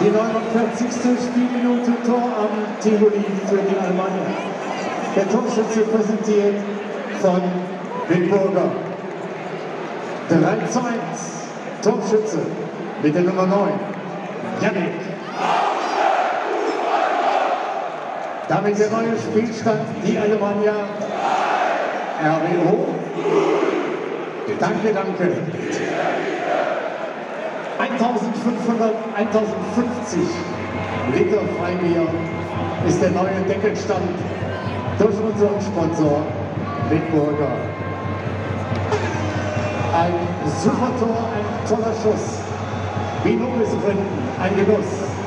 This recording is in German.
23. Spielminute Tor am Tivoli für die Alemannia. Der Torschütze präsentiert von Witburger. 3 zu 1. Torschütze mit der Nummer 9. Janik. Damit der neue Spielstand, die Alemannia RWO. Danke, danke. 1500, 1050 Liter Freibier ist der neue Deckelstand durch unseren Sponsor Witburger. Ein super Tor, ein toller Schuss. Wie nun ist ein Genuss.